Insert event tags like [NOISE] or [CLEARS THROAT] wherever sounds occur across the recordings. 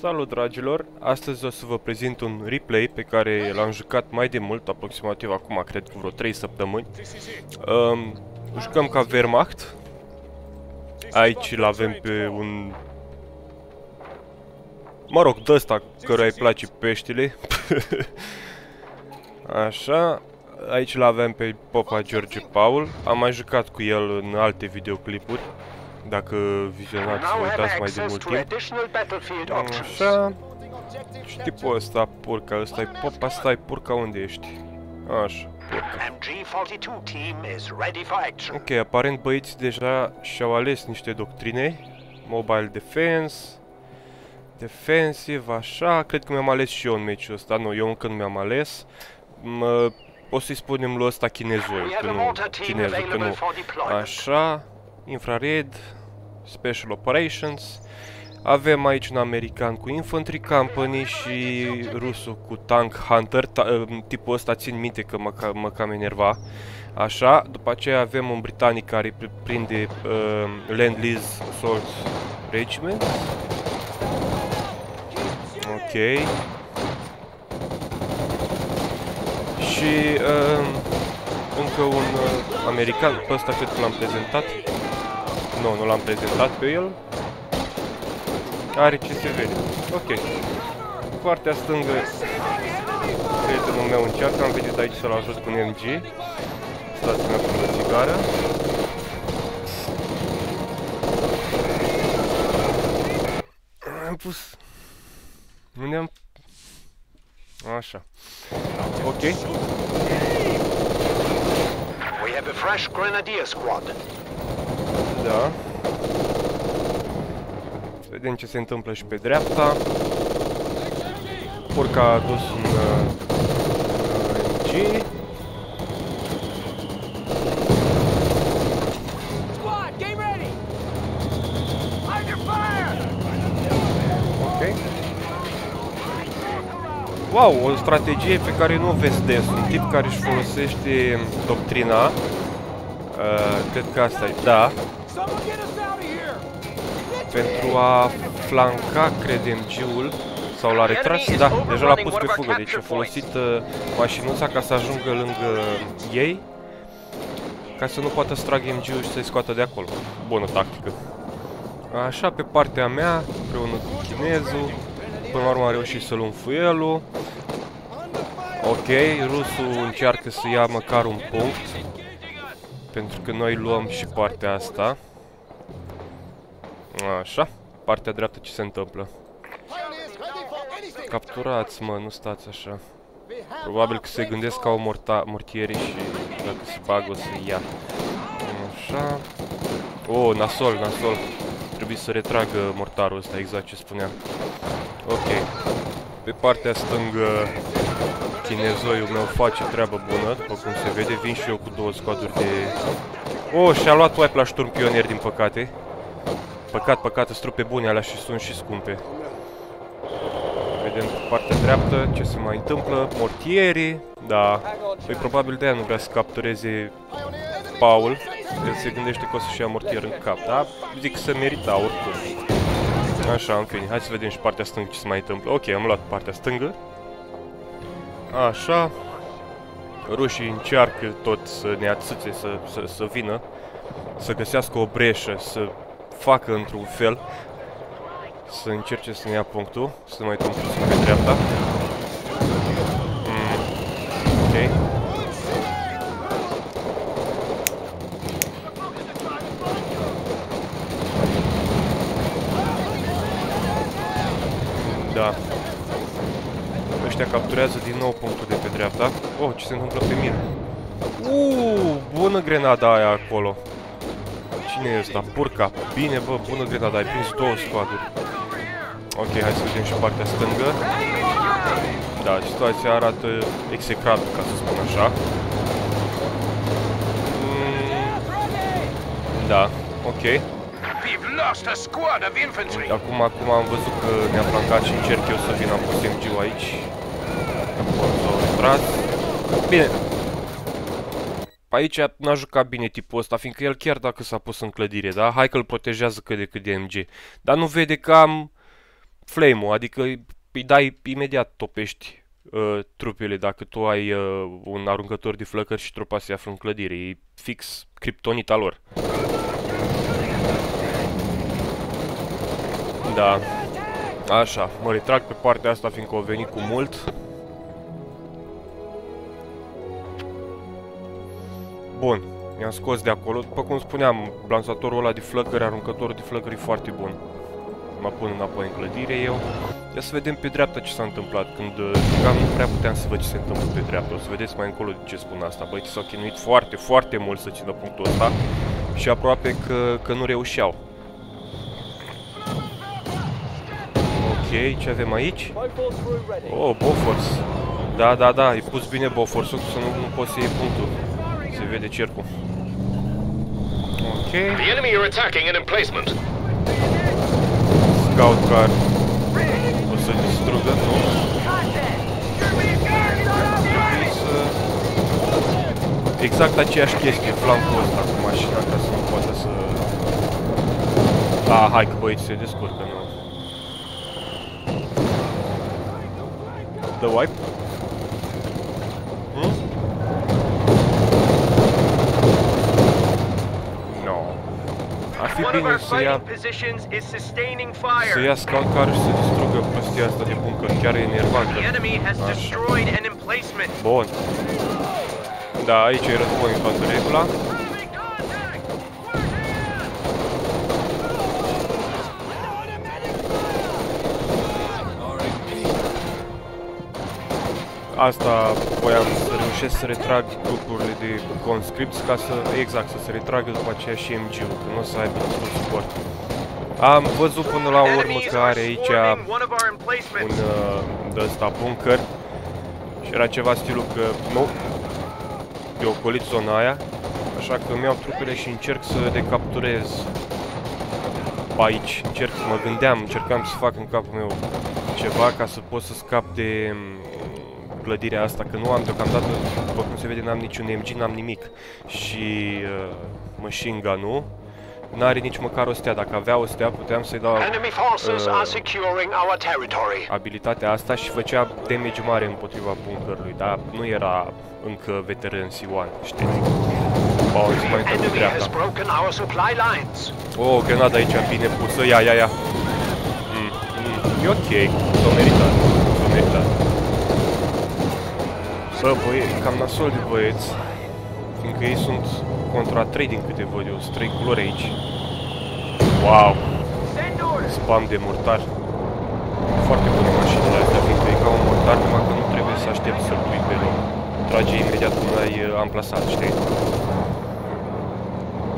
Salut dragilor, astăzi o să vă prezint un replay pe care l-am jucat mai de mult, aproximativ acum, cred că vreo 3 săptămâni. Um, jucăm ca Wehrmacht. Aici îl avem pe un... Mă rog, de ăsta căruia îi place peștile. [LAUGHS] Așa, aici îl avem pe Popa George Paul. Am mai jucat cu el în alte videoclipuri dacă vizionați, uitați mai de mult timp. Așa. Și tipul ăsta, purca, ăsta e pop, asta e purca, unde ești? Așa, purca. Ok, aparent băieții deja și-au ales niște doctrine. Mobile Defense, Defensive, așa, cred că mi-am ales și eu în meciul ăsta, nu, eu încă nu mi-am ales. Mă, o să-i spunem lui ăsta chinezul, că nu, chinezul, că nu. Așa, infrared, Special Operations. Avem aici un american cu Infantry Company și rusul cu Tank Hunter. Ta ă, tipul ăsta țin minte că mă, mă cam enerva. Așa, după aceea avem un britanic care prinde uh, Land-Lease Assault Regiment. Ok. Și uh, încă un uh, american, pe ăsta cred că l-am prezentat. Nu, nu l-am prezentat pe el. Are ce se vede. Ok. Partea stângă, prietenul meu încearcă. Am venit aici să-l ajut cu un MG. Stați mea cu o țigară. Am pus... Unde am... Așa. Ok. We have a fresh grenadier squad. Da. Să vedem ce se întâmplă și pe dreapta. Porca a dus un uh, MG. Wow, o strategie pe care nu o vezi des. Un tip care își folosește doctrina. Uh, cred că asta e. Da, pentru a flanca, credem, G-ul sau l-a retras, da, deja l-a pus pe fugă, deci a folosit uh, mașinuța ca să ajungă lângă ei ca să nu poată să tragă MG-ul și să-i scoată de acolo. Bună tactică. Așa, pe partea mea, împreună cu chinezul, până la urmă a reușit să luăm fuelul. Ok, rusul încearcă să ia măcar un punct, pentru că noi luăm și partea asta. Așa. Partea dreaptă ce se întâmplă? Capturați, mă, nu stați așa. Probabil că se gândesc ca o morta mortieri și dacă se bagă o să ia. Așa. Oh, nasol, nasol. Trebuie să retragă mortarul ăsta, exact ce spuneam. Ok. Pe partea stângă chinezoiul meu face treabă bună, după cum se vede. Vin și eu cu două scoaduri de... Oh, și-a luat wipe la șturm pionier, din păcate. Păcat, păcat, strupe bune alea și sunt și scumpe. Vedem partea dreaptă ce se mai întâmplă. Mortierii, da. Păi probabil de aia nu vrea să captureze Paul. El se gândește că o să-și ia mortier în cap, da? Zic că se merita oricum. Așa, în fine. Hai să vedem și partea stângă ce se mai întâmplă. Ok, am luat partea stângă. Așa. Rușii încearcă tot să ne atâțe, să, să, să vină. Să găsească o breșă, să facă într-un fel să încerce să ne ia punctul, să mai dăm pe dreapta. Mm. Ok. Da. Ăștia capturează din nou punctul de pe dreapta. Oh, ce se întâmplă pe mine? Uuu, bună grenada aia acolo. Cine e ăsta? Purca. Bine, bă, bună grenada, ai prins două squaduri. Ok, hai să vedem și partea stângă. Da, situația arată execrabil, ca să spun așa. Mm, da, ok. Acum, acum am văzut că ne-a flancat și încerc eu să vin, am pus MG-ul aici. Acum s-au retras. Bine, Aici n-a jucat bine tipul ăsta, fiindcă el chiar dacă s-a pus în clădire, da? Hai că îl protejează cât de cât de MG. Dar nu vede că am flame-ul, adică îi dai imediat topești uh, trupele dacă tu ai uh, un aruncător de flăcări și trupa se află în clădire. E fix criptonita lor. Da. Așa, mă retrag pe partea asta fiindcă au venit cu mult. Bun, i-am scos de acolo. După cum spuneam, lansatorul ăla de flăcări, aruncătorul de flăcări e foarte bun. Mă pun înapoi în clădire eu. Ia să vedem pe dreapta ce s-a întâmplat. Când jucam uh, nu prea puteam să văd ce se întâmplă pe dreapta. O să vedeți mai încolo de ce spun asta. Băi, s-au chinuit foarte, foarte mult să țină punctul ăsta. Și aproape că, că nu reușeau. Ok, ce avem aici? Oh, Bofors. Da, da, da, e pus bine Boforsul, să nu, nu poți să iei punctul. Se vede cercul. Ok. The enemy are attacking an emplacement. Scout car. O să distrugă, nu? Exact aceeași chestie, flancul ăsta cu mașina, ca să nu poată să... Ah, hai că băieți se descurcă, nu? The wipe? Hmm? No. Ar fi bine să ia... Să ia scout car și să distrugă prostia asta de bunker. Chiar e enervantă. Așa. Bun. Da, aici e război în toată regula. Asta voiam să reușesc să retrag grupurile de conscripts ca să, exact, să se retragă după aceea și MG-ul, că nu o să aibă destul suport. Am văzut până la urmă că are aici un uh, de ăsta bunker și era ceva stilul că nu, de ocolit zona aia, așa că îmi iau trupele și încerc să decapturez aici. Încerc, mă gândeam, încercam să fac în capul meu ceva ca să pot să scap de clădirea asta, că nu am deocamdată, după cum se vede, n-am niciun MG, n-am nimic. Și uh, machine gun-ul n-are nici măcar o stea. Dacă avea o stea, puteam să-i dau uh, abilitatea asta și făcea damage mare împotriva bunkerului, dar nu era încă veteran C1, știți? Auzi, mai întâi pe dreapta. Oh, grenada aici bine pusă, ia, ia, ia. Mm, mm, e ok, s-o meritat, s-o meritat. Bă, băie, cam nasol de băieți. Fiindcă ei sunt contra 3 din câte văd eu, sunt 3 culori aici. Wow! Spam de mortar. Foarte bună mașinile astea, fiindcă e ca un mortar, numai că nu trebuie să aștepți să-l pui pe loc. Trage imediat când ai uh, amplasat, știi?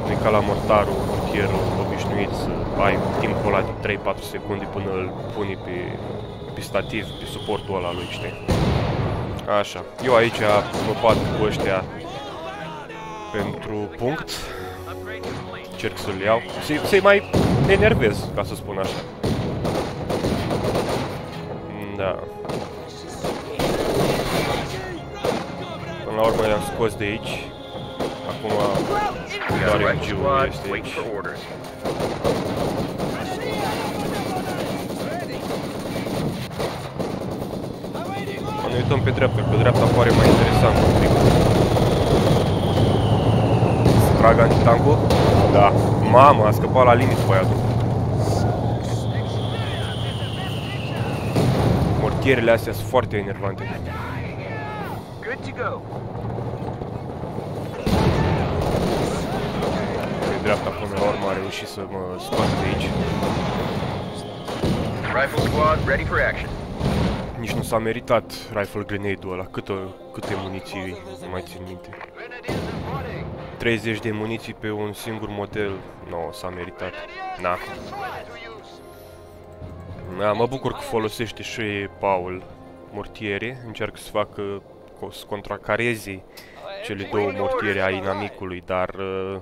Nu e ca la mortarul, mortierul obișnuit să ai timpul ăla de 3-4 secunde până îl puni pe, pe stativ, pe suportul ăla lui, știi? Așa. Eu aici mă bat cu ăștia pentru punct. Încerc să-l iau. Să-i mai enervez, ca să spun așa. Da. Până la urmă i-am scos de aici. Acum doar MG-ul este aici. ne uităm pe dreapta, pe dreapta pare mai interesant un pic. Să trag antitancul? Da. Mamă, a scăpat la limit băiatul. Mortierele astea sunt foarte enervante. Pe dreapta până la urmă a reușit să mă scoată de aici. Rifle squad ready for action. Nici nu s-a meritat rifle grenade-ul ăla. Câte, câte muniții nu mai țin minte? 30 de muniții pe un singur model. Nu, no, s-a meritat. Na. Na, mă bucur că folosește și Paul mortiere. Încearcă să facă să contracareze cele două mortiere a inamicului, dar uh,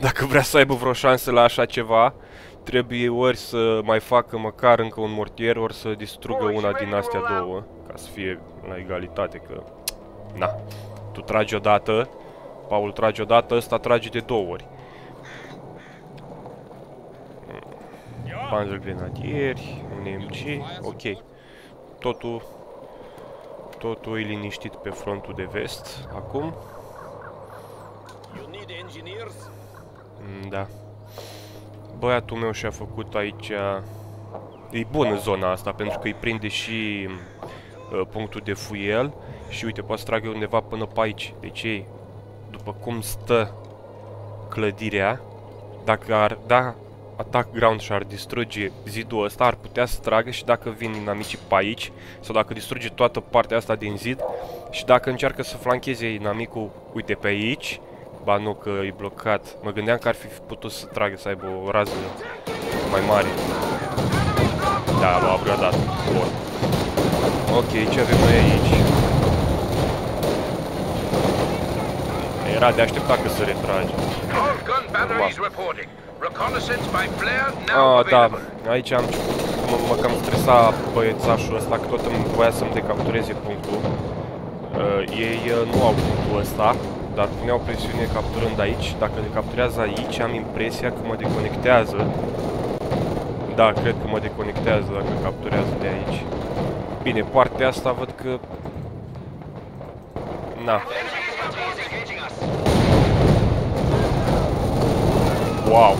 dacă vrea să aibă vreo șansă la așa ceva, trebuie ori să mai facă măcar încă un mortier, ori să distrugă una din astea două, ca să fie la egalitate, că... Na, tu tragi odată, Paul trage odată, ăsta trage de două ori. Panzer grenadieri, NMG, ok. Totul, totul e liniștit pe frontul de vest, acum. Mm, da. Băiatul meu și-a făcut aici... E bună zona asta, pentru că îi prinde și uh, punctul de fuel. Și uite, poate să tragă undeva până pe aici. Deci ei, după cum stă clădirea, dacă ar da atac ground și ar distruge zidul ăsta, ar putea să tragă și dacă vin inamicii pe aici, sau dacă distruge toată partea asta din zid, și dacă încearcă să flancheze inamicul, uite, pe aici, ba nu, că e blocat, mă gândeam că ar fi putut să tragă, să aibă o rază mai mare. Da, l-a upgradat. Bun. Ok, ce avem noi aici? Era de așteptat că se retrage. Ah, da, aici am mă, mă cam stresa băiețașul ăsta, că tot îmi voia să-mi decaptureze punctul. Uh, ei uh, nu au punctul ăsta, dar puneau presiune capturând aici. Dacă decapturează aici, am impresia că mă deconectează. Da, cred că mă deconectează dacă capturează de aici. Bine, partea asta văd că... Na, Wow!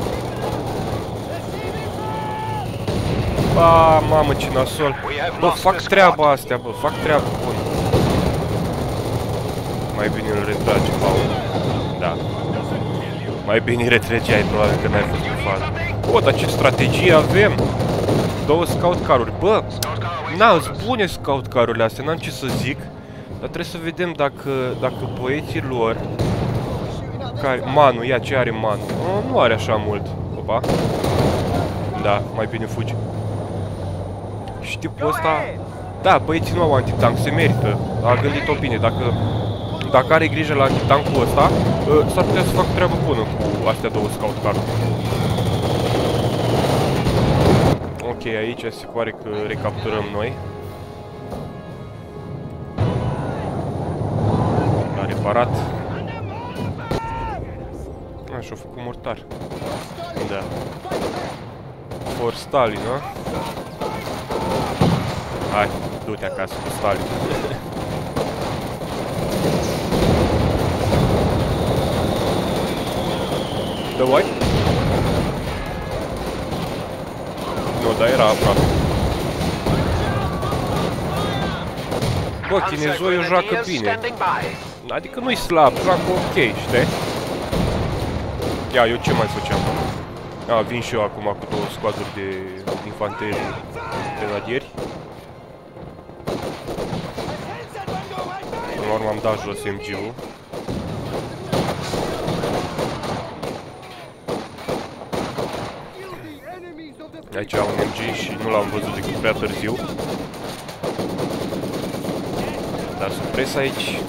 Ba, mamă, ce nasol! Bă, fac treaba astea, bă, fac treaba bună. Mai bine îl retrage, Paul. Da. Mai bine îi retrăgeai, probabil că n-ai fost pe fază. Bă, dar ce strategie avem! Două scout caruri. Bă, na, bune scout carurile astea, n-am ce să zic. Dar trebuie să vedem dacă, dacă băieții lor care... Manu, ia ce are Manu? Nu, nu are așa mult. Opa. Da, mai bine fugi. Și tipul ăsta... Da, băieții nu au antitank, se merită. A gândit-o bine, dacă... Dacă are grijă la antitankul ăsta, ă, s-ar putea să facă treabă bună cu astea două scout card. Ok, aici se pare că recapturăm noi. A reparat și-a făcut mortar. Da. For Stalin, nu? Hai, du-te acasă cu Stalin. [LAUGHS] The white? Nu, dar era aproape. Bă, chinezoiul joacă bine. Adică nu-i slab, joacă ok, știi? Ia, eu ce mai făceam? A, vin și eu acum cu două squaduri de infanteri grenadieri. Până la urmă am dat jos MG-ul. Aici am un MG și nu l-am văzut decât prea târziu. Dar supres aici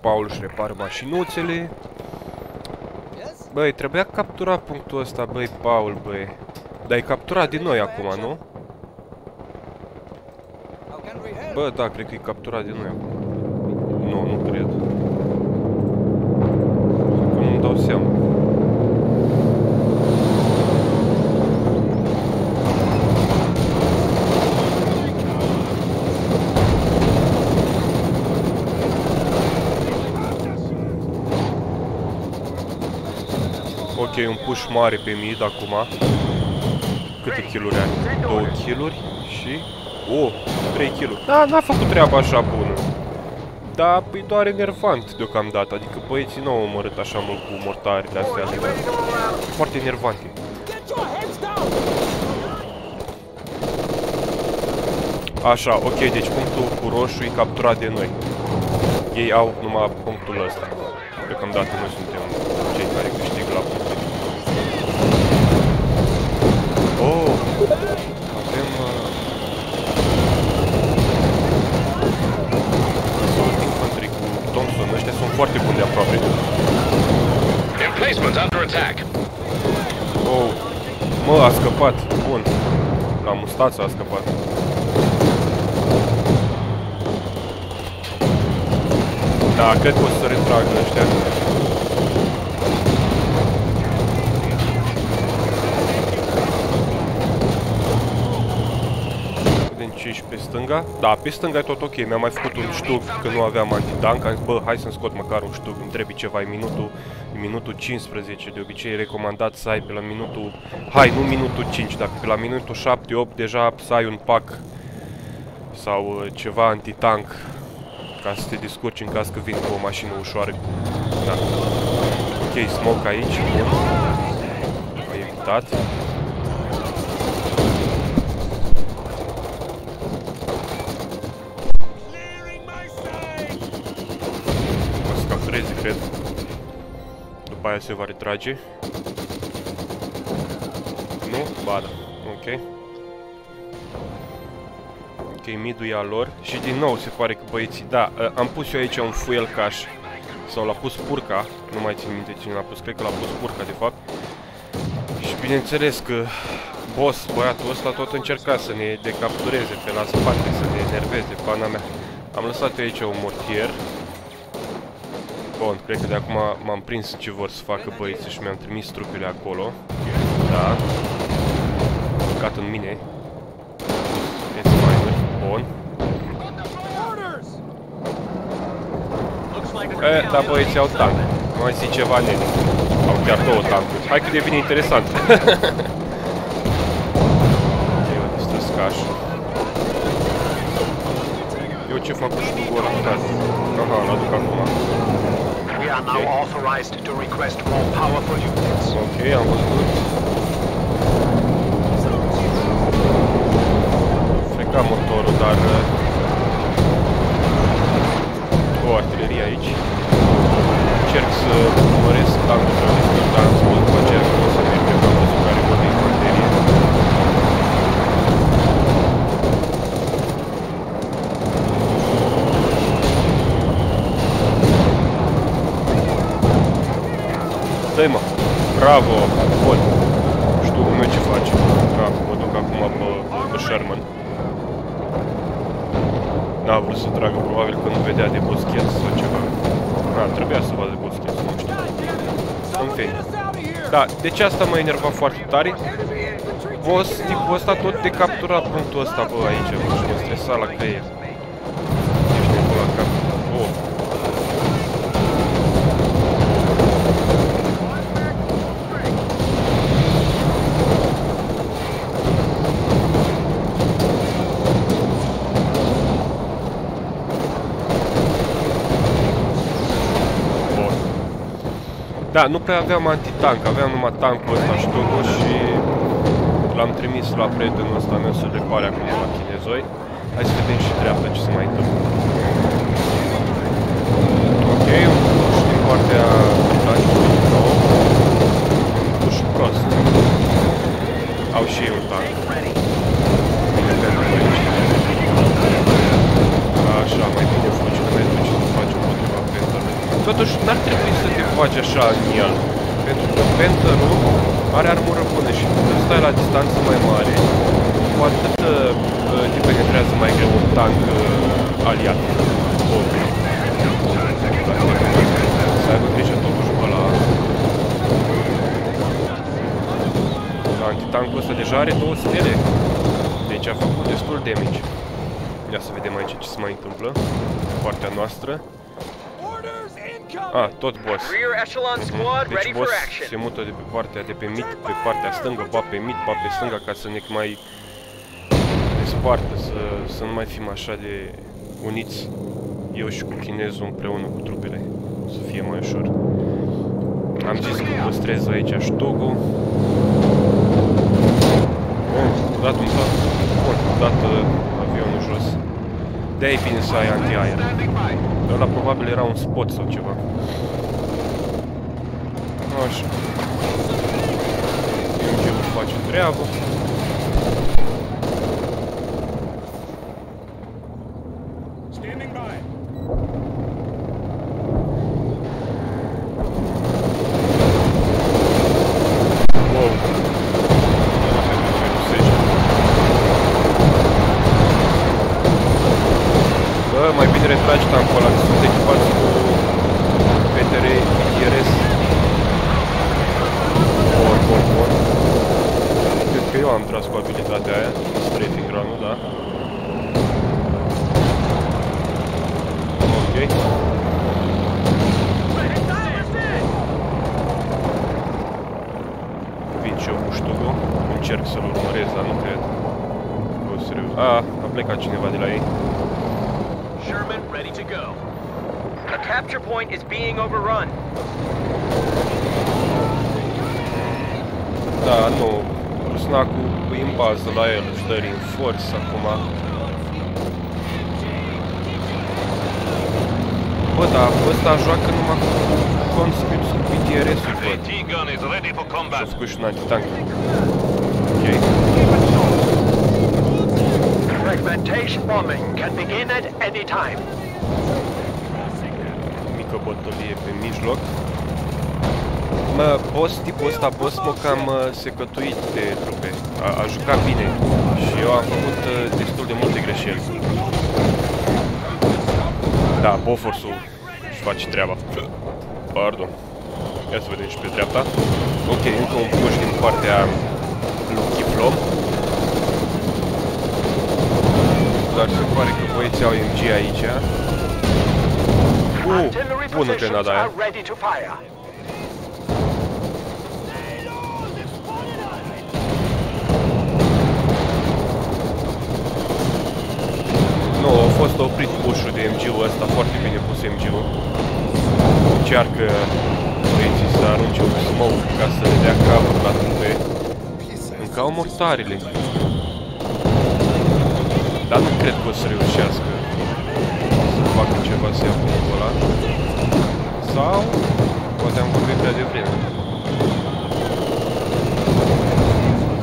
Paul își repară mașinuțele. Băi, trebuia capturat punctul ăsta, băi, Paul, băi. Dar e capturat din noi acum, nu? Bă, da, cred că e capturat din noi acum. Nu, nu cred. Că nu-mi dau seama. Ok, un push mare pe mid acum. Câte kill-uri are? Două kill-uri și... Oh, trei kill-uri. Da, n-a făcut treaba așa bună. Da, e doar enervant deocamdată. Adică băieții nu au omorât așa mult cu mortarile astea. Adică foarte enervante. Așa, ok, deci punctul cu roșu e capturat de noi. Ei au numai punctul ăsta. Deocamdată noi suntem cei care câștigă la punct. Oh! Avem... Uh... Assault Infantry cu Thompson. Ăștia sunt foarte buni de aproape. Emplacement under attack. Oh! Mă, a scăpat. Bun. Da, mustața a scăpat. Da, cred că o să retragă ăștia. Ce ești pe stânga. Da, pe stânga e tot ok. Mi-am mai făcut un ștug că nu aveam antitank. Am zis, bă, hai să-mi scot măcar un ștug. Îmi trebuie ceva, e minutul, e minutul 15. De obicei e recomandat să ai pe la minutul... Hai, nu minutul 5, dar pe la minutul 7-8 deja să ai un pack sau uh, ceva antitank ca să te descurci în caz că vin cu o mașină ușoară. Da. Ok, smoke aici, bun. Ai evitat. După aia se va retrage. Nu? Ba da. Ok. Ok, midul e al lor. Și din nou se pare că băieții... Da, uh, am pus eu aici un fuel cache. Sau l-a pus purca. Nu mai țin minte cine l-a pus. Cred că l-a pus purca, de fapt. Și bineînțeles că boss, băiatul ăsta tot încerca să ne decaptureze pe la spate, să ne enerveze, pana mea. Am lăsat eu aici un mortier. Bun, cred că de acum m-am prins ce vor să facă băieții și mi-am trimis trupele acolo. Da. Căcat în mine. It's fine. Bun. E, da, băieții au tank. Nu mai zic ceva nene. Au chiar două tankuri. Hai că devine interesant. [LAUGHS] ok, o distrus caș. Eu ce fac cu ștugul ăla, frate? Aha, l-aduc acum. We are now authorized to request more powerful units. Ok, am văzut. Freca motorul, dar... uh, O artilerie aici. Încerc să urmăresc tankul să distrug, dar am spus după aceea că o să merg pe am văzut care pot de infanterie. Dă-i mă! Bravo! Bun! Știu cum ce face. Da, mă duc acum pe, pe Sherman. N-a vrut să tragă, probabil că nu vedea de boschet sau ceva. Da, trebuia să vadă de boschet, nu știu. În fine. Da, deci asta m-a enervat foarte tare. Boss, tipul ăsta tot de capturat punctul ăsta, bă, aici, bă, și m-a stresat la creier. Ești acolo la cap. Oh. Bun. Da, nu prea aveam antitank, aveam numai tankul ăsta și totul și l-am trimis la prietenul ăsta meu să repare acum la chinezoi. Hai să vedem și dreapta ce se mai întâmplă. Ok, și din partea britanică nou. Nu și prost. Au și ei un tank. Bine pentru aici. Așa, mai bine fugi că mai duci să faci împotriva Panther-ului. Totuși, n-ar trebui să te faci așa în el. Pentru că Panther-ul are armură bună și când stai la distanță mai mare, cu atât uh, te penetrează mai greu un tank uh, aliat. Bun. Să aibă grijă totuși pe la... La antitankul ăsta deja are două stele. Deci a făcut destul damage. Ia să vedem aici ce se mai întâmplă. Partea noastră. Ah, tot boss. Rear echelon squad Deci ready for boss action. se mută de pe partea de pe mid, pe partea stângă, ba pe mid, ba pe stânga, ca să ne mai despartă, să, să nu mai fim așa de uniți eu și cu chinezul împreună cu trupele, să fie mai ușor. Am zis că păstrez aici ștugul. Bun, dat un dat, bun, dat uh, avionul jos. De-aia e bine să ai anti-aer. Ăla probabil era un spot sau ceva. Așa. MG-ul face treabă. Standing by. Wow. Seja. mai bine retragi tancul ăla, că sunt echipați cu PTR, IRS. Bun, bun, bun. Cred că eu am tras cu abilitatea aia, strafing run-ul, da. Ok. Vin și eu cu ștugul. Încerc să-l urmărez, dar nu cred. O să reu- A, a plecat cineva de la ei. Sherman ready to go. A capture point is being overrun. Da, nu. Rusnacul e în bază la el, își dă reinforce acum. Bă, da, ăsta joacă numai cu conscripts cu PTRS-uri, bă. T-gun is ready for Și-a combat. făcut și un antitank. Ok. Fragmentation bombing can begin at any time. Mică bătălie pe mijloc. Mă, boss, tipul ăsta, boss, mă cam uh, secătuit de trupe. A, a jucat bine și eu am făcut uh, destul de multe greșeli. Da, Boforsul își face treaba. Pardon. Ia să vedem și pe dreapta. Ok, încă un push din partea lui Kiflom. Dar se pare că băieții au MG aici. Uh, Artillery bună positions grenada aia. Fost oprit push-ul de MG-ul ăsta, foarte bine pus MG-ul. Încearcă băieții să arunce un smoke ca să le dea cover la trupe. Încă au mortarile. Dar nu cred că o să reușească să facă ceva să ia punctul ăla. Sau poate am vorbit prea devreme.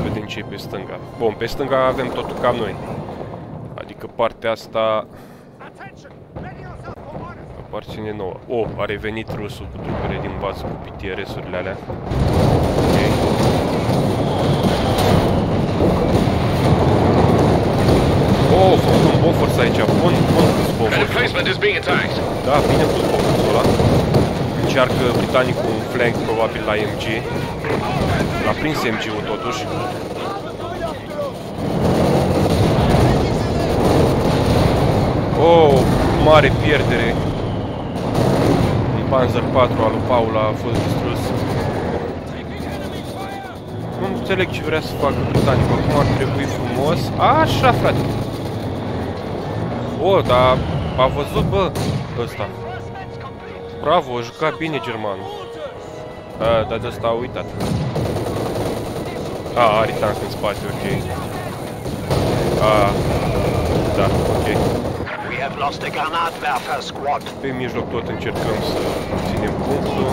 Vedem ce e pe stânga. Bun, pe stânga avem totul cam noi. Adică partea asta Attention! Ready yourself for orders! aparține nouă. Oh, a revenit rusul cu trupele din bază cu PTRS-urile alea. Ok. Oh, făcut un Bofors aici. Bun, bun pus Bofors. is being attacked. Da, bine pus Boforsul ăla. Încearcă britanicul un flank probabil la MG. L-a prins MG-ul totuși. Oh, mare pierdere. Un Panzer 4 al lui Paula a fost distrus. Nu înțeleg ce vrea să facă britanicul. Acum ar trebui frumos. Așa, frate. Oh, dar a văzut, bă, ăsta. Bravo, a jucat bine germanul. A, dar de asta a uitat. A, are tank în spate, ok. A, da, ok. We have lost a Granatwerfer squad. Pe mijloc tot încercăm să ținem punctul.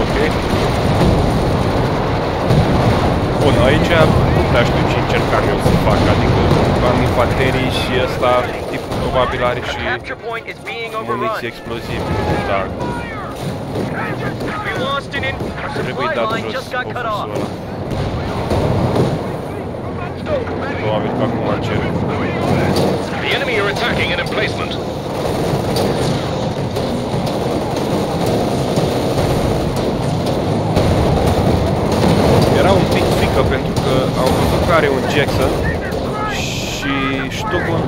Ok. Bun, aici nu prea știu ce încercam eu să fac, adică am infanterii și ăsta tip, probabil are A și capture point is being muniții overrun. explozive, da, We lost an in. Our trebuie supply dat line jos just got cut ofusul off. ăla. Probabil că acum încerc. The enemy are attacking an emplacement. Era un pic frică pentru că am văzut că are un Jackson și ștugul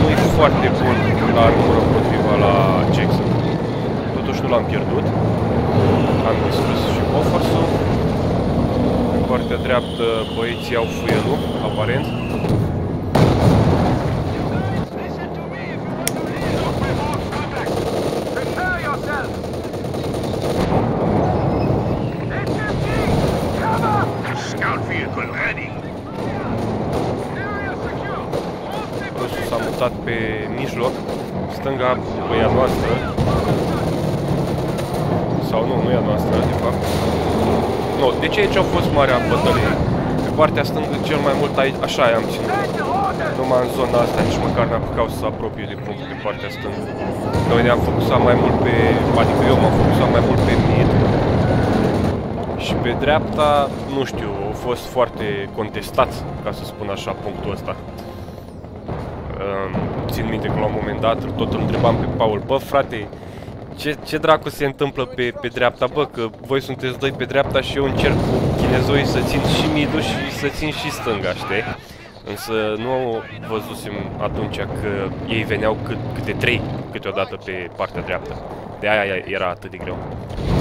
nu e foarte bun la armură împotriva la Jackson. Totuși nu l-am pierdut. Am distrus și Bofforsul. Pe partea dreaptă băieții au fuelul, aparent. Prepare yourself. Scout vehicle ready. Rusul s-a mutat pe mijloc, stânga pe ea noastră. Sau nu, nu e a noastră, de fapt. Nu, deci aici a fost marea bătălie. Pe partea stângă cel mai mult aici, așa i-am ținut. Numai în zona asta, nici măcar n-apucau să se apropie de punctul de partea stângă. Noi ne-am focusat mai mult pe, adică eu m-am focusat mai mult pe mid. Și pe dreapta, nu știu, a fost foarte contestat, ca să spun așa, punctul ăsta. Um, țin minte că la un moment dat tot îl întrebam pe Paul, bă frate, ce, ce dracu se întâmplă pe, pe dreapta, bă, că voi sunteți doi pe dreapta și eu încerc cu chinezoi să țin și midul și să țin și stânga, știi? Însă nu văzusem atunci că ei veneau cât, câte trei câteodată pe partea dreaptă. De aia era atât de greu.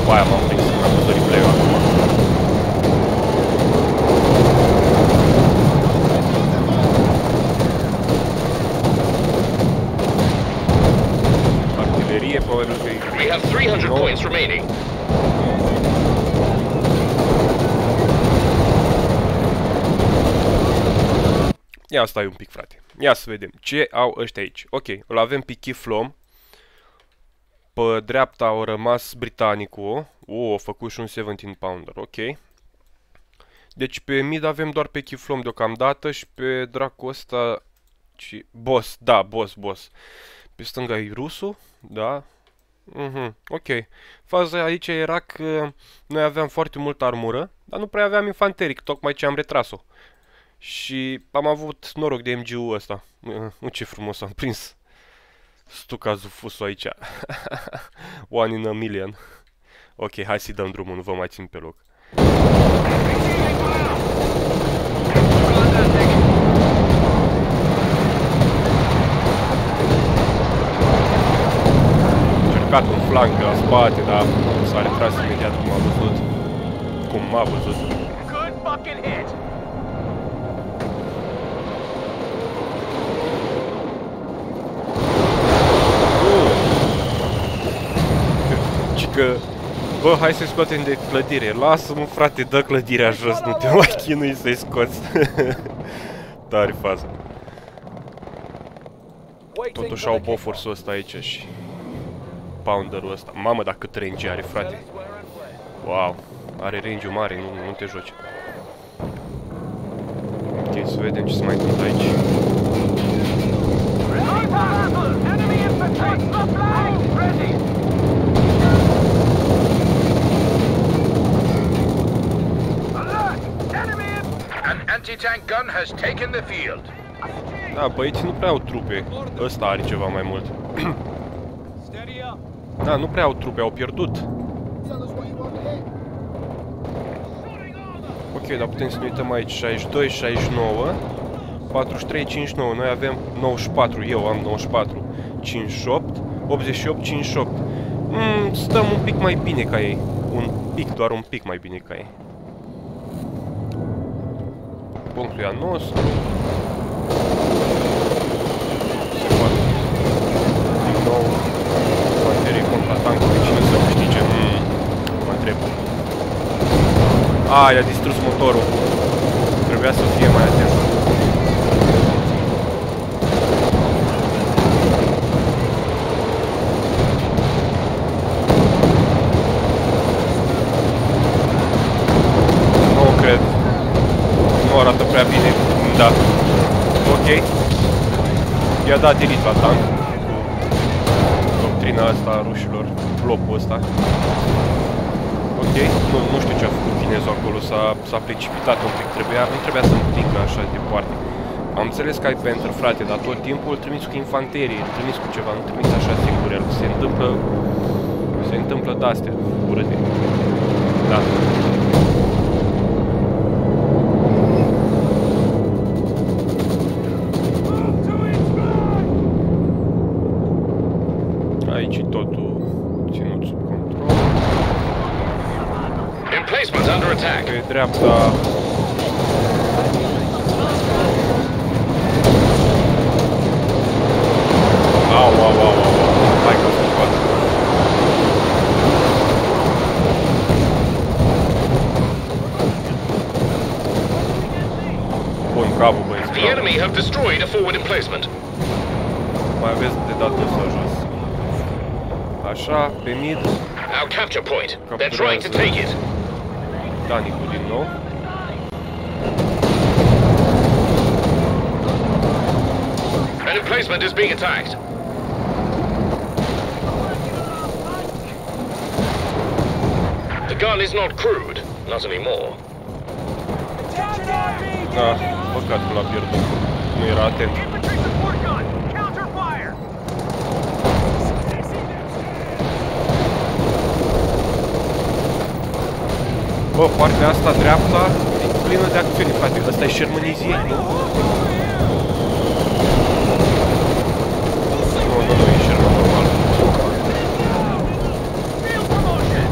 Cu aia m-am prins, am văzut replay-ul acum. Artilerie, probabil că e We have 300 No. points remaining. Ia stai un pic, frate. Ia să vedem. Ce au ăștia aici? Ok, îl avem pe Kiflom. Pe dreapta au rămas britanicul. O, a făcut și un 17 pounder. Ok. Deci pe mid avem doar pe Kiflom deocamdată și pe dracu ăsta... Ci... Boss, da, boss, boss. Pe stânga e rusul, da. Mhm, ok. Faza aici era că noi aveam foarte multă armură, dar nu prea aveam infanteric, tocmai ce am retras-o. Și am avut noroc de MG-ul ăsta. Nu ce frumos am prins. Stuca Zufusul aici. [LAUGHS] One in a million. Ok, hai să-i dăm drumul, nu vă mai țin pe loc. Încercat un flanc de la spate, dar s-a retras imediat cum a văzut. Cum m-a văzut. Good fucking hit. Și că, bă, hai să-i scoatem de clădire. Lasă-mă, frate, dă clădirea jos, nu te mai chinui să-i scoți. [LAUGHS] Tare fază. Totuși au buffer-ul ăsta aici și pounderul ăsta. Mamă, dar cât range are, frate. Wow, are range mare, nu, nu te joci. Ok, să vedem ce se mai întâmplă aici. Enemy infantry! Supply! Ready! Alert! Enemy in... An anti-tank gun has taken the field. Da, băieții nu prea au trupe. Ăsta are ceva mai mult. [CLEARS THROAT] Steady up! Da, nu prea au trupe, au pierdut. Ok, dar putem să ne uităm aici. 62, 69, 43, 59. Noi avem 94, eu am 94. 58, 88, 58. Mm, stăm un pic mai bine ca ei. Un pic, doar un pic mai bine ca ei. Punctul e al nostru. Se poate. Din nou. Baterii contra tancului. Cine să câștige? Mm, mă întreb. A, i-a distrus motorul. Trebuia să fie mai atent. Nu cred. Nu arată prea bine. Da. Ok. I-a dat delete la tank. Cu doctrina asta a rușilor. Blocul ăsta. Ok, nu, nu știu ce a făcut chinezul acolo, s-a precipitat un pic, trebuia, nu trebuia să împingă așa de departe. Am înțeles că ai pentru frate, dar tot timpul îl trimis cu infanterie, îl trimis cu ceva, nu trimis așa singur, el se întâmplă, se întâmplă de-astea, urâte. Da. Aici e totul ținut sub control. Emplacement under attack. Pe dreapta Au, au, au, au, au. Hai că să scoat. Bun, bravo băieți, The bravo. enemy have destroyed a forward emplacement. Mai aveți de dat ăsta jos. Așa, pe mid, Our capture point. They're trying to take it. Дані Кудінов. An emplacement is being attacked. The gun is not crude, not anymore. Ah, da, păcat că l-a pierdut. Nu era atent. Bă, partea asta dreapta e plină de acțiuni, frate. Ăsta e șermănizie, nu? Nu, nu, nu, e șermăn normal. Field promotion!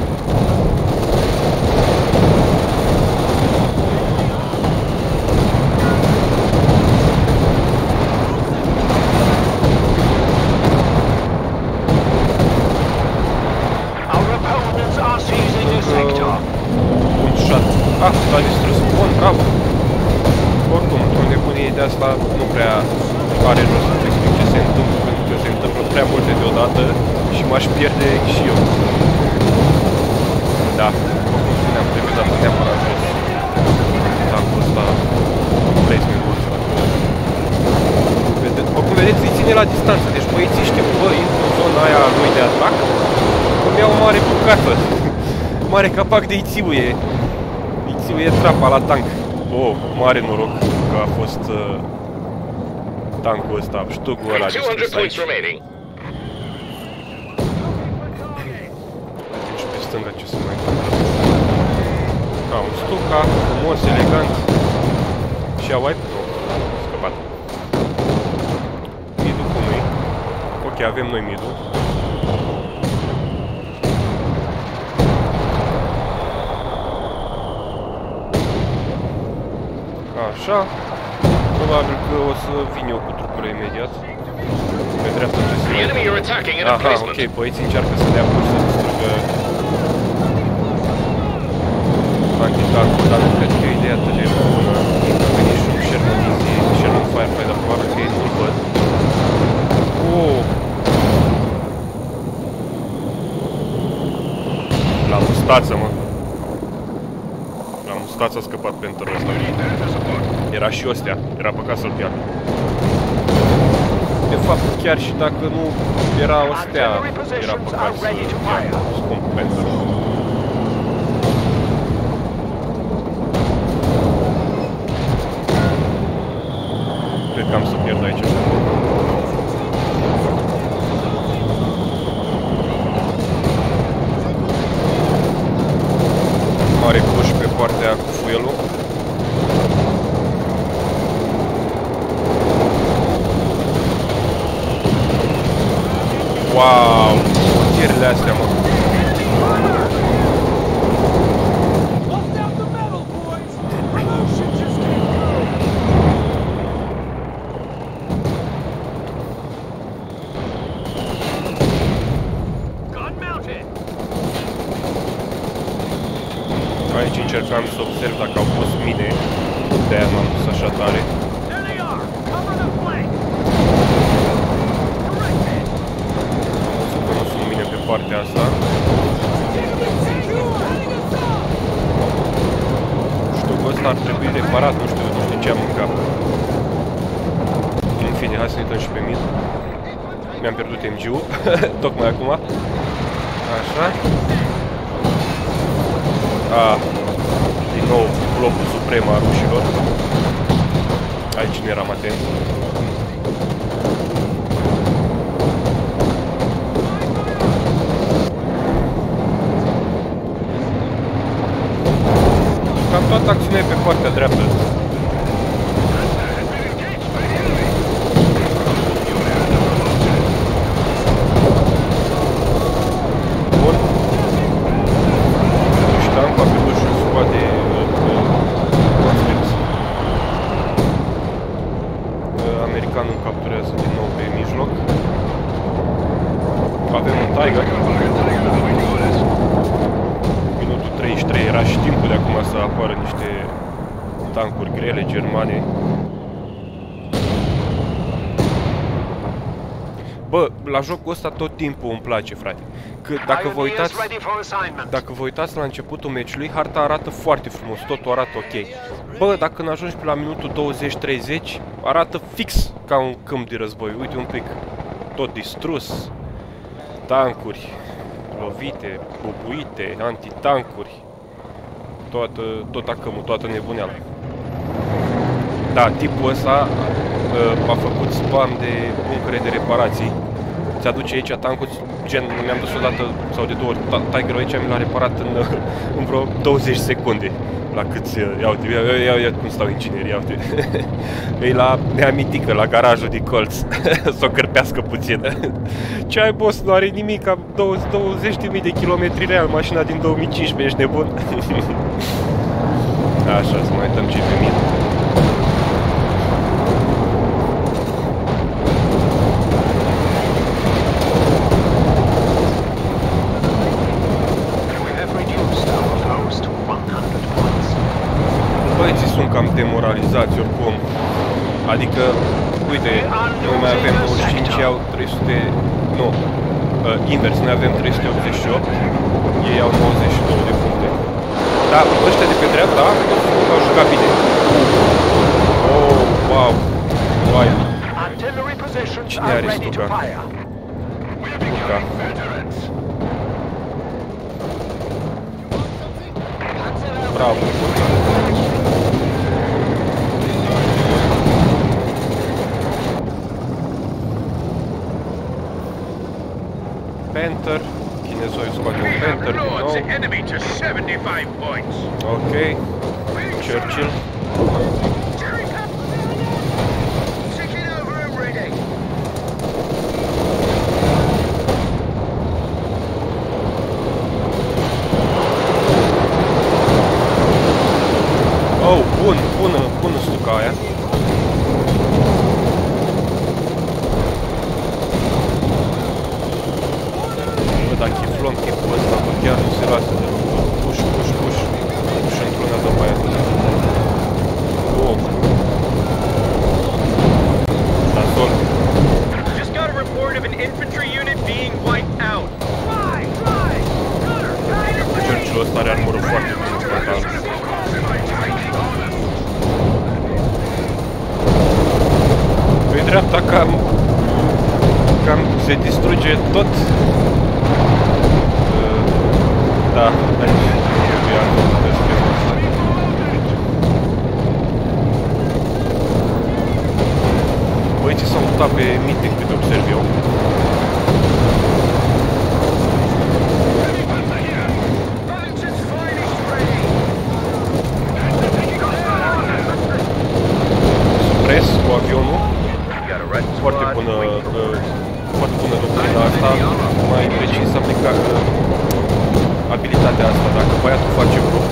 Our opponents are seizing a sector. Un shot. Ah, s-a distrus. Bun, bravo. Oricum, într-o nebunie de asta nu prea are rost să explic ce se întâmplă, pentru că se întâmplă prea multe deodată și m-aș pierde și eu. Da, după cum spuneam, trebuie dat neapărat jos. Tancul ăsta, placement-ul ăsta. Vede- După cum vedeți, îi ține la distanță, deci băieții știu, bă, intru în zona aia lui de atac, îmi iau mare bucată. [LAUGHS] mare capac de ițiuie. Ițiuie trapa la tank. Oh, mare noroc că a fost uh, tankul ăsta, ștugul ăla 200 distrus points aici. remaining. Și pe stânga ce se mai întâmplă. A, un stuca, frumos, elegant. Și a wipe? Nu, scăpat. Midul cum e? Ok, avem noi midul. Așa. Probabil că o să vin eu cu trupurile imediat. Pe dreapta ce se The mai enemy you're attacking in a Aha, placement. ok, băieții încearcă să dea pur să distrugă antitank dar nu cred că e o idee atât de bună. A venit și un Sherman Easy, Sherman Firefighter, probabil că ei nu-l văd. Oh! La mustață, mă. La mustață a scăpat pentru ăsta. Era și ostea, era păcat să-l piardă. De fapt, chiar și dacă nu era ostea, era păcat să piardă. Scump pentru Cred că am să pierd aici. Mare push pe partea cu fuelul. Wow! Portierile astea, mă. Observ dacă au pus mine. De-aia m-am dus așa tare. There they are! Cover the flank! Corrected! Să că nu sunt mine pe partea asta. Știu că ăsta ar trebui reparat, nu știu, nu știu ce am în cap. În fine, hai să ne uităm și pe mid. Mi-am pierdut MG-ul, [LAUGHS] tocmai acum. Așa. Ah, din nou blocul suprem al rușilor. Aici nu eram atent. Cam toată acțiunea e pe partea dreaptă. Bun. Și tankul a pierdut și scoate conscripți. Americanul capturează din nou pe mijloc. Avem un Tiger. Minutul 33 era și timpul de acum să apară niște tancuri grele germane. Bă, la jocul ăsta tot timpul îmi place, frate. Că dacă vă Pioneers uitați, ready for assignment. dacă vă uitați la începutul meciului, harta arată foarte frumos, totul arată ok. Bă, dacă când ajungi pe la minutul 20-30, arată fix ca un câmp de război. Uite un pic, tot distrus, tancuri lovite, bubuite, antitancuri, toată, tot acămul, toată nebuneala. Da, tipul ăsta uh, a făcut spam de buncăre de reparații. Ți aduce aici tancul, gen, mi-am dus odată sau de două ori ta- Tiger aici, mi l-a reparat în, uh, [LAUGHS] în vreo 20 secunde. La cât, uh, ia uite, ia, ia, ia, ia cum stau inginerii, ia uite. [LAUGHS] e la neamitică, la garajul de colț, [LAUGHS] să o cărpească puțin. Ce ai, boss, nu are nimic, am 20.000 de kilometri real, mașina din 2015, ești nebun? Așa, să mai uităm ce pe mine. We have reduced our foes to 100 points. Băieții sunt cam demoralizați oricum. Adică, uite, noi mai avem 25, au 300... Nu, uh, invers, noi avem 388, ei au 92 de puncte. Da, ăștia de pe dreapta au jucat bine. Oh, wow, wow, Artillery positions Cine are are ready to Stuka? fire. Luca. Bravo, Panther, chinezoiul scoate un Panther din nou. enemy to 75 points. Ok, Churchill. Taking over and ready. Oh, bun, bună, bună stuca aia. Bă, dar chiflon tipul ăsta, bă, chiar nu se lasă de push, push, push. Push într-una după aia. Oh. Nasol. Just got a report of an infantry unit being wiped out. Churchill ăsta are armură foarte bună, fatal. Pe dreapta cam... Cam se distruge tot. Uh, Da, aici trebuia să schema asta. Băi, ce s-au mutat pe meeting câte observ eu. Supres cu avionul. Foarte bună, uh, foarte bună doctrina asta. Mai precis aplica uh, abilitatea asta. Dacă băiatul face bloc,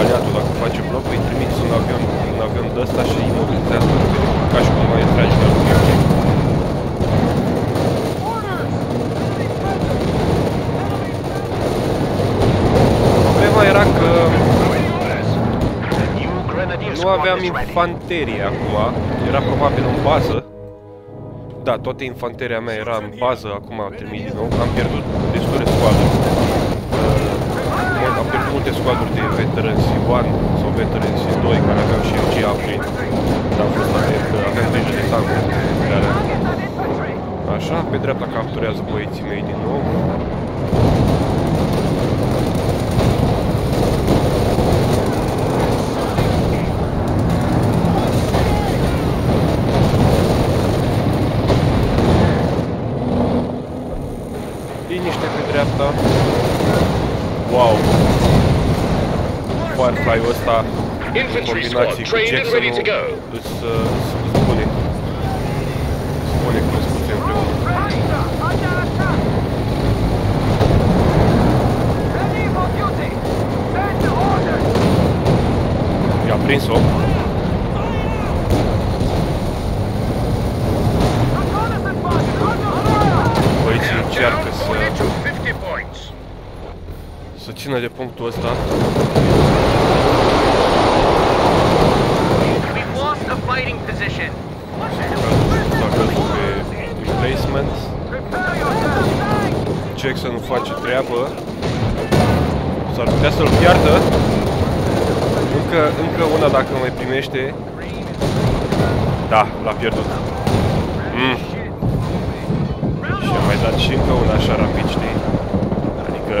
aliatul dacă face bloc, îi trimiți un avion, un avion de ăsta și imobilizează repede, ca și cum mai e tragi de ok. Problema era că New Grenadier nu squad aveam is ready. Infanterie acum, era probabil în bază. Da, toată infanteria mea era în bază, acum am trimis din nou. Am pierdut destule squaduri. Uh, am pierdut multe squaduri de veterans 1 sau veterans 2 care aveau și MG upgrade. Dar am fost atent că aveam grijă de tancuri nucleare. Așa, pe dreapta capturează băieții mei din nou. Liniște pe dreapta. Wow! Firefly-ul ăsta în Infantry squad combinație cu trained and ready to Jackson-ul go. îți, uh, îți îți pune îți pune crescuțe împreună. I-a prins-o. Băieții încearcă să, Going into 50 points. Să țină de punctul ăsta. We've lost a fighting position. S-a căzut pe replacement. Jackson nu face treabă. S-ar putea să-l piardă. Încă, încă una dacă mai primește. Da, l-a pierdut. Mm. Și a mai dat și încă una așa rapid, știi? Adică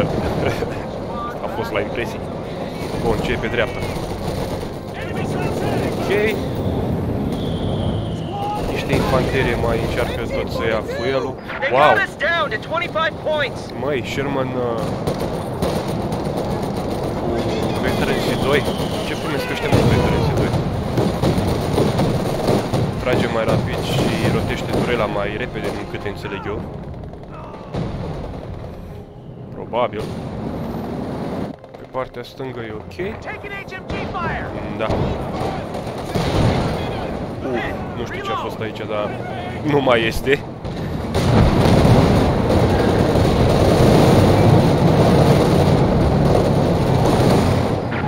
a fost la impresii. Bun, ce e pe dreapta? Ok. Niște infanterie mai încearcă tot să ia fuelul. They Wow! got us down to 25 points. Măi, Sherman uh, cu Veterancy 2. Ce primesc ăștia cu Veterancy 2? Trage mai rapid și rotește turela mai repede din câte înțeleg eu. Probabil. Pe partea stângă e ok. Taking HMG fire! Da. Uh, nu știu ce a fost aici, dar nu mai este.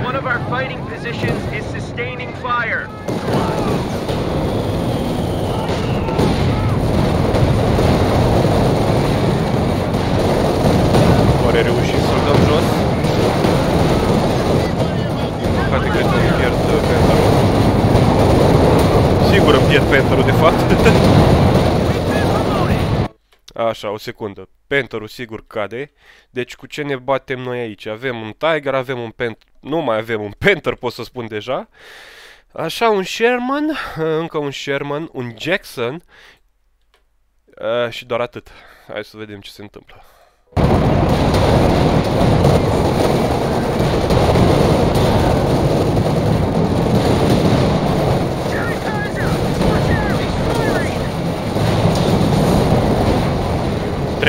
One of our fighting positions is sustaining fire. Oare reușim să-l dăm jos? Din păcate cred că îmi pierd uh, Pantherul. Sigur îmi pierd Pantherul, de fapt. [LAUGHS] Așa, o secundă. Pantherul sigur cade. Deci cu ce ne batem noi aici? Avem un Tiger, avem un Panther... Nu mai avem un Panther, pot să spun deja. Așa, un Sherman, [LAUGHS] încă un Sherman, un Jackson uh, și doar atât. Hai să vedem ce se întâmplă.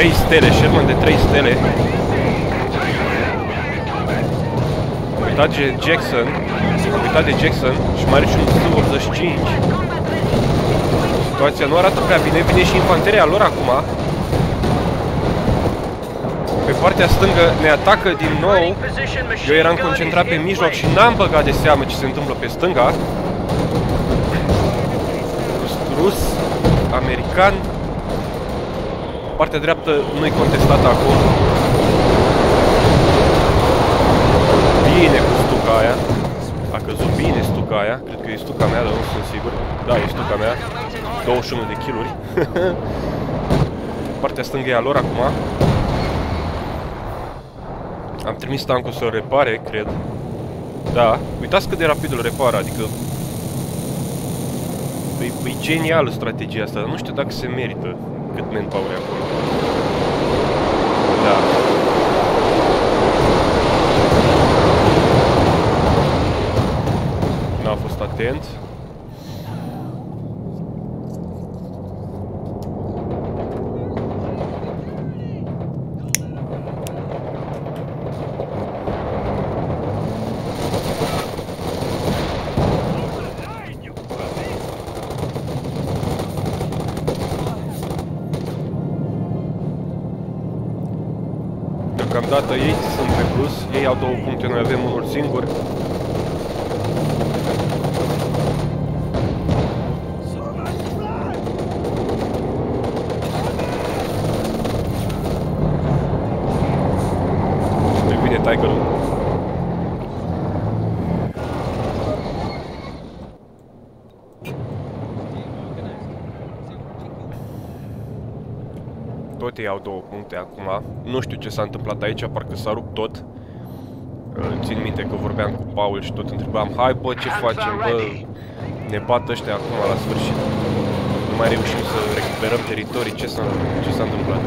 Trei stele, Sherman de 3 stele. Am uitat de Jackson. Am uitat de Jackson și mai are și un Su-85. Situația nu arată prea bine, vine și infanteria lor acum. Pe partea stângă ne atacă din nou. Fighting position machine Eu eram gun concentrat is pe in mijloc și place. n-am băgat de seamă ce se întâmplă pe stânga. Rus, rus american. Partea dreaptă nu-i contestată acum. Bine cu stuca aia. A căzut bine stuca aia. Cred că e stuca mea, dar nu sunt sigur. Da, e stuca mea. 21 de kiluri. [LAUGHS] Partea stângă e a lor acum. Am trimis tancul să-l repare, cred. Da, uitați cât de rapid îl repară, adică... E, e genială strategia asta, dar nu știu dacă se merită cât manpower acolo. Da. N-a fost atent. Tot ei au două puncte acum. Nu știu ce s-a întâmplat aici, parcă s-a rupt tot. Uh, Țin minte că vorbeam cu Paul și tot întrebam Hai bă, ce facem, bă? Ne bat ăștia acum la sfârșit. Nu mai reușim să recuperăm teritorii. Ce s-a ce s-a întâmplat?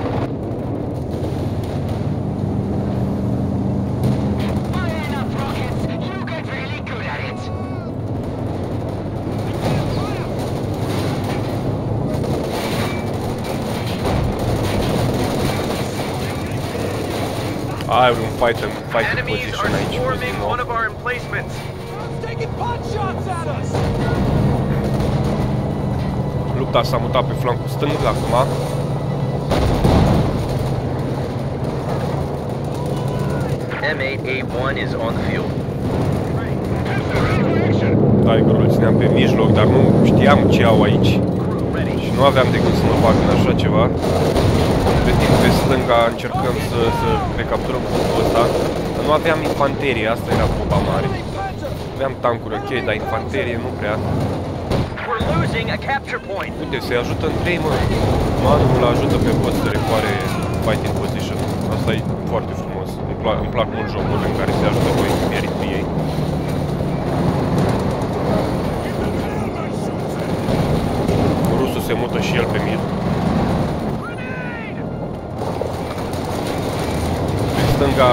Ai un fight în fight în Enemies position are aici, pus din swarming nou. one of our emplacements. It's taking pot shots at us! Lupta s-a mutat pe flancul stâng acum. M8A1 is on the field. Tigerul îl țineam pe mijloc, dar nu știam ce au aici. Crew ready. Și nu aveam de gând să mă fac în așa ceva. Între timp pe stânga încercăm să, să recapturăm punctul ăsta. Nu aveam infanterie, asta era popa mare. Aveam tancuri ok, dar infanterie nu prea. We're losing a capture point. Uite, se ajută între ei, mă. Manul îl ajută pe boss să repoare fighting position. Asta e foarte frumos. Îmi, plac, îmi plac mult jocurile în care se ajută voi cu ei. Rusul se mută și el pe mid. Stânga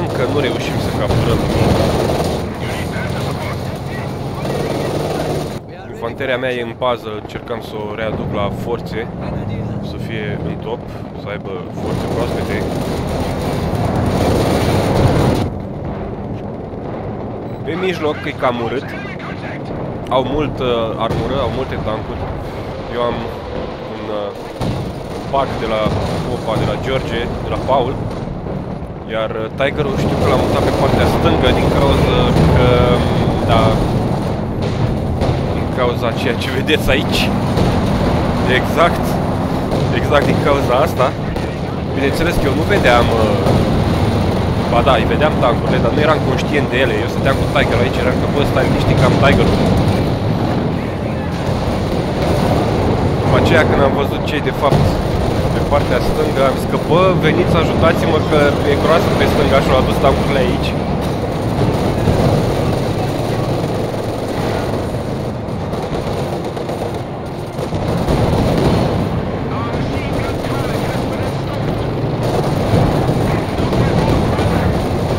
încă nu reușim să capturăm nimic. Infanteria mea e în pază, încercăm să o readuc la forțe, să fie în top, să aibă forțe proaspete. Pe mijloc e cam urât. Au mult uh, armură, au multe tancuri. Eu am un uh, pack de la Opa, de la George, de la Paul. Iar uh, Tigerul știu că l-am mutat pe partea stângă din cauza că, da, din cauza ceea ce vedeți aici. Exact, exact din cauza asta. Bineînțeles că eu nu vedeam uh, Ba da, îi vedeam tankurile, dar nu eram conștient de ele. Eu stăteam cu Tiger aici, eram că bă, stai liniștit că am tiger -ul. După aceea când am văzut cei de fapt pe partea stângă, am zis că bă, veniți, ajutați-mă că e groasă pe stânga și au adus tankurile aici.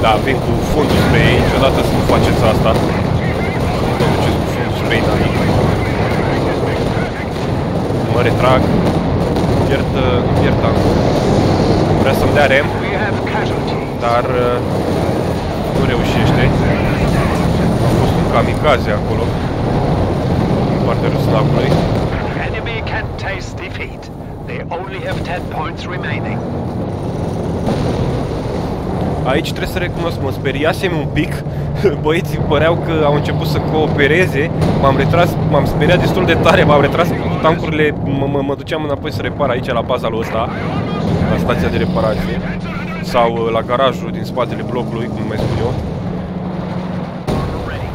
Da, vin cu fundul spre ei, niciodată să nu faceți asta. Nu vă duceți cu fundul spre ei, namic. Mă retrag. Pierd, uh, pierd tankul. Vrea să-mi dea rem, We have casualties. dar uh, nu reușește. A fost un kamikaze acolo. Din partea rusnacului. Enemy can taste defeat. They only have 10 points remaining. Aici trebuie să recunosc, mă speriasem un pic [LAUGHS] Băieții păreau că au început să coopereze M-am retras, m-am speriat destul de tare M-am retras cu tancurile mă, mă, mă duceam înapoi să repar aici la baza lui ăsta La stația de reparație Sau uh, la garajul din spatele blocului, cum mai spun eu Ready.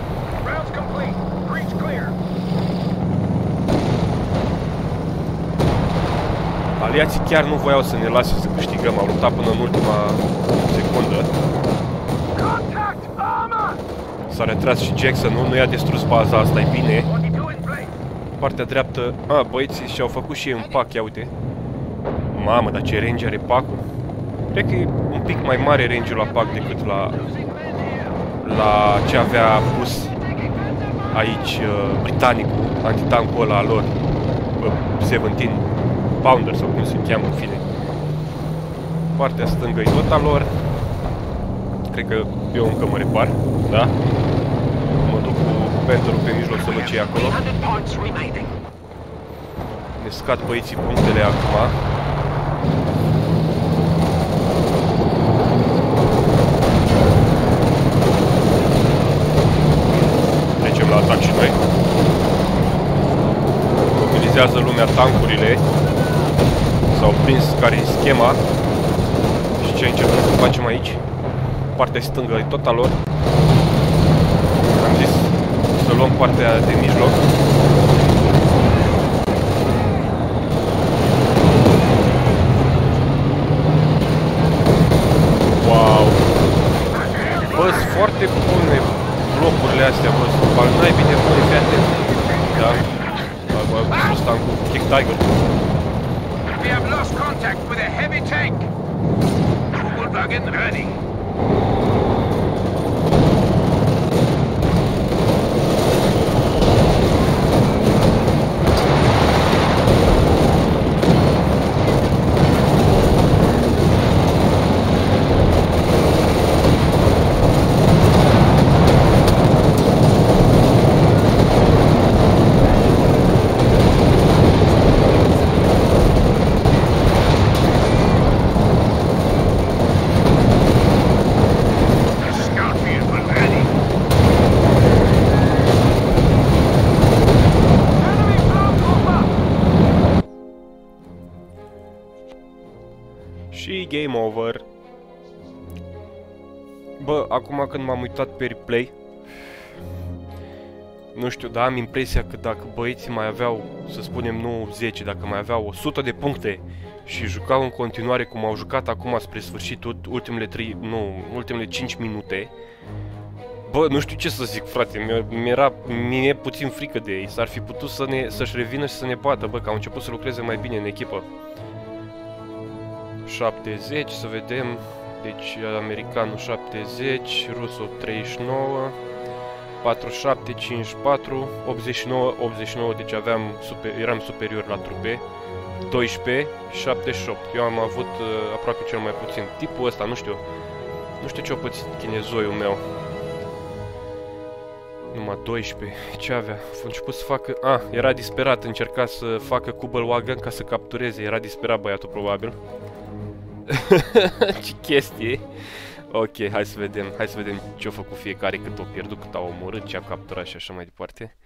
Rounds complete. Breach clear. Aliații chiar nu voiau să ne lase să câștigăm Au luptat până în ultima secundă Contact armor. S-a retras și Jackson, nu, nu i-a distrus baza, asta e bine 22 in place. Partea dreaptă... A, băieții și-au făcut și ei un pac, ia uite. Mamă, dar ce range are pacul. Cred că e un pic mai mare range la pac decât la... La ce avea pus aici uh, britanicul, antitancul ăla al lor. Uh, 17 pounder sau cum se cheamă în fine. Partea stângă e tot al lor. Cred că eu încă mă repar, da? Mă duc cu Panther pe mijloc să văd ce e acolo. 100 points remaining. Ne scad băieții punctele acum. Trecem la atac și noi. Utilizează lumea tankurile. S-au prins care e schema. Și ce încercăm să facem aici? Partea stângă e tot a lor. Am zis să luăm partea de mijloc. Wow! Bă, sunt foarte bune blocurile astea, bă, sunt al naibii de bune, fii atent. Da? Bă, bă, sus tankul, Kick Tiger. We have lost contact with a heavy tank. Kugelwagen ready. Când m-am uitat pe replay, nu știu, dar am impresia că dacă băieții mai aveau, să spunem, nu 10, dacă mai aveau 100 de puncte și jucau în continuare cum au jucat acum spre sfârșit ultimele 3, nu, ultimele 5 minute, Bă, nu știu ce să zic, frate, mi-era, mi-e puțin frică de ei. S-ar fi putut să ne, să-și revină și să ne bată, bă, că au început să lucreze mai bine în echipă. 70, să vedem. Deci, americanul 70, rusul 39, 47, 54, 89, 89, deci aveam super, eram superior la trupe. 12, 78. Eu am avut uh, aproape cel mai puțin. Tipul ăsta, nu știu. Nu știu ce a pățit chinezoiul meu. Numai 12. Ce avea? A început să facă... A, ah, era disperat. Încerca să facă Kubel Wagon ca să captureze. Era disperat băiatul, probabil. [LAUGHS] ce chestie. Ok, hai să vedem. Hai să vedem ce a făcut fiecare, cât o pierdut, cât a omorât, ce a capturat și așa mai departe.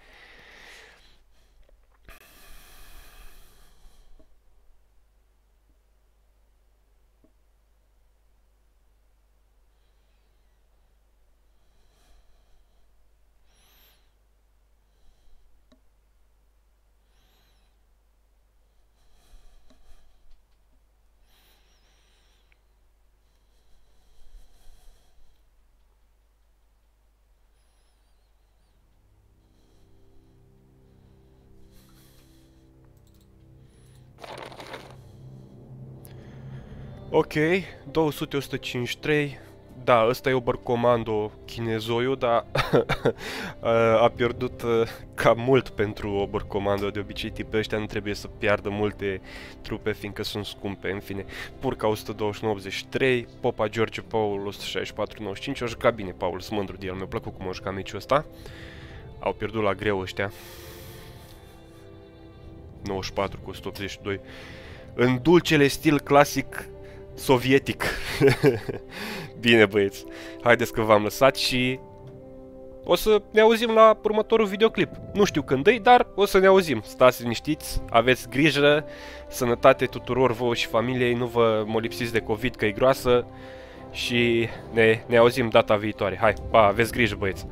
200-153. Da, ăsta e Obercommando chinezoiu, dar [LAUGHS] a pierdut uh, cam mult pentru Obercommando. De obicei, tipul ăștia nu trebuie să piardă multe trupe, fiindcă sunt scumpe. În fine, Purca 121-83, Popa George Paul 164-95. Au jucat bine, Paul, sunt mândru de el. Mi-a plăcut cum a jucat meciul ăsta. Au pierdut la greu ăștia. 94 cu 182. În dulcele stil clasic sovietic. [LAUGHS] Bine băieți, haideți că v-am lăsat și o să ne auzim la următorul videoclip. Nu știu când e, dar o să ne auzim. Stați liniștiți, aveți grijă, sănătate tuturor vouă și familiei, nu vă molipsiți de COVID că e groasă și ne, ne auzim data viitoare. Hai, pa, aveți grijă băieți!